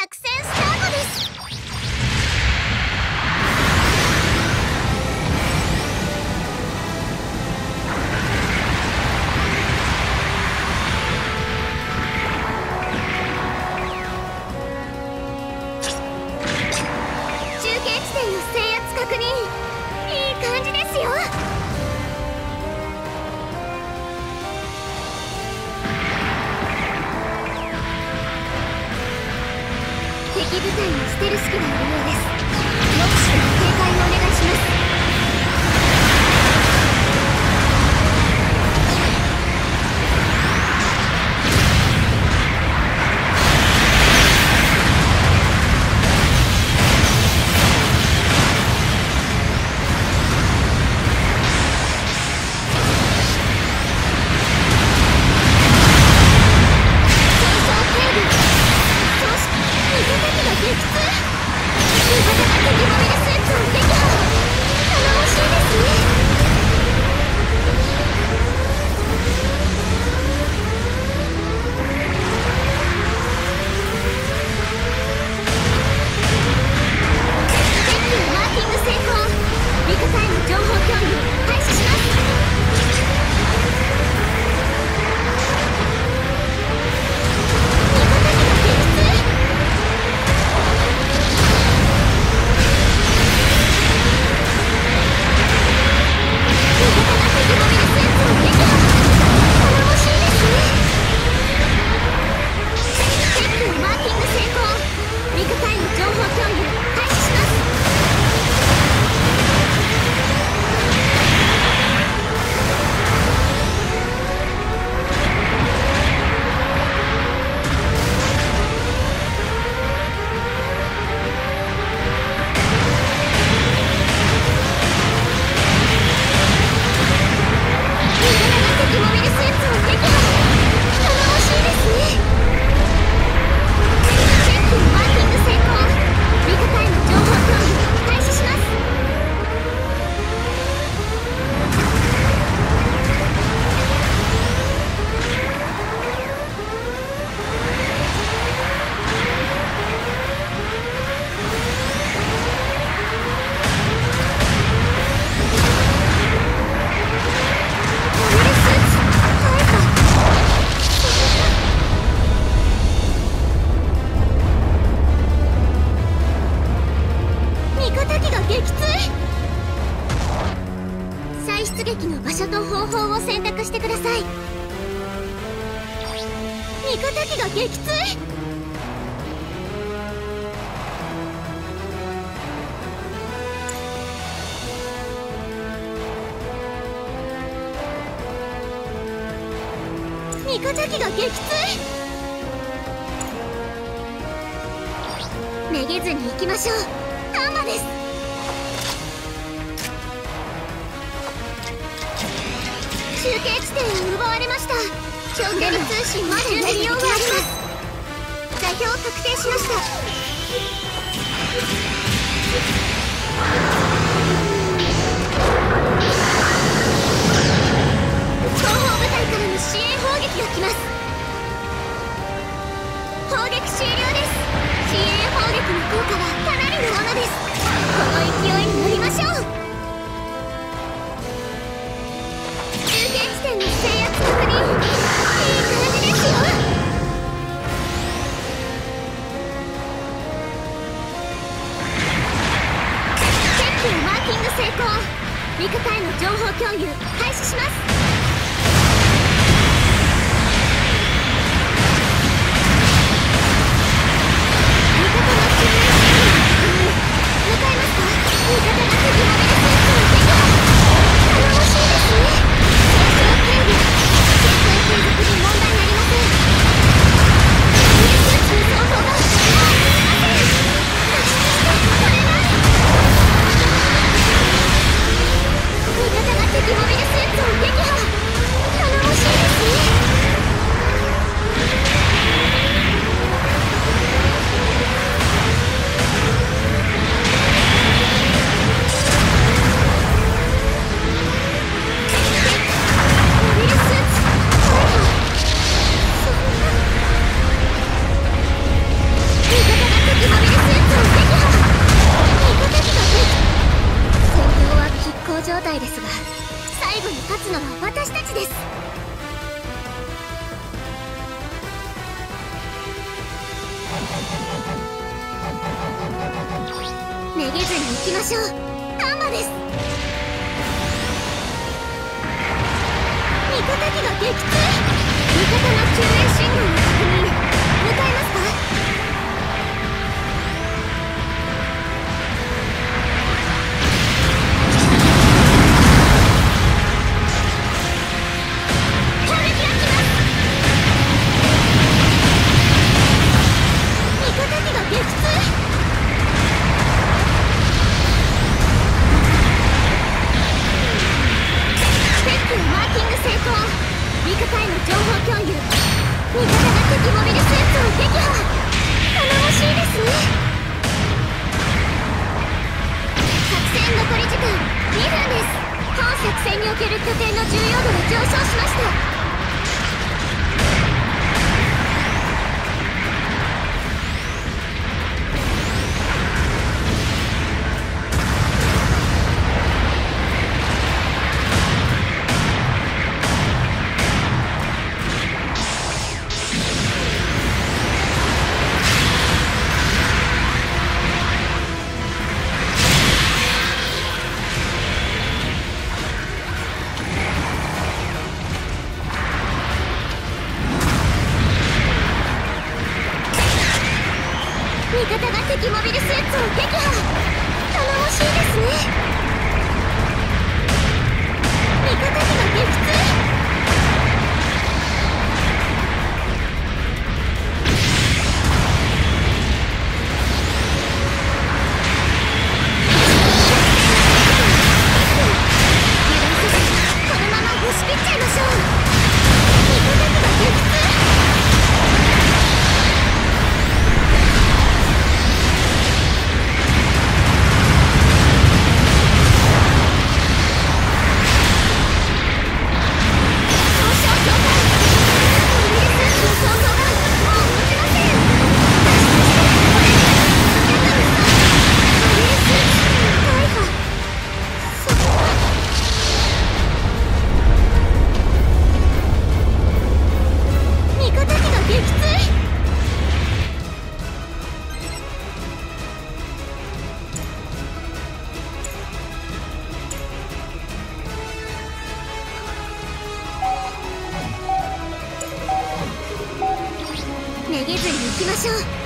作戦スタートです。中継地点の制圧確認。いい感じですよ。敵部隊にステルス機が有用です。目視警戒をお願いします。味方機が撃墜。味方機が撃墜。めげずに行きましょう。丹波です。中継地点を奪われました。長距離通信までやりようがあります。座標を確定しました。後方部隊からの支援砲撃が来ます。砲撃終了です。支援砲撃の効果はかなりのものです。この勢いに乗り成功。味方への情報共有開始します。たいですが最後に勝つのは私たちです。めげずに行きましょう。丹波です。味方機が撃墜。味方の救味方への情報共有。味方が敵モビルスーツを撃破頼もしいです。ね作戦残り時間。2分です。本作戦における拠点の重要度が上昇しました。方が敵モビルスーツを撃破。頼もしいですね。味方機が撃墜。しょう。